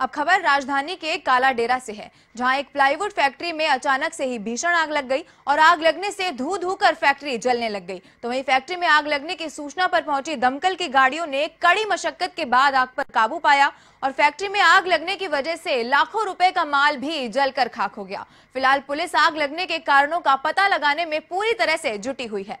अब खबर राजधानी के काला डेरा से है, जहाँ एक प्लाईवुड फैक्ट्री में अचानक से ही भीषण आग लग गई और आग लगने से धू धू कर फैक्ट्री जलने लग गई। तो वहीं फैक्ट्री में आग लगने की सूचना पर पहुँची दमकल की गाड़ियों ने कड़ी मशक्कत के बाद आग पर काबू पाया और फैक्ट्री में आग लगने की वजह से लाखों रुपए का माल भी जलकर खाक हो गया। फ़िलहाल पुलिस आग लगने के कारणों का पता लगाने में पूरी तरह से जुटी हुई है।